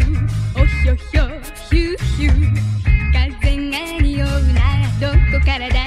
ュおひょひょヒューヒュー風が匂うならどこからだ？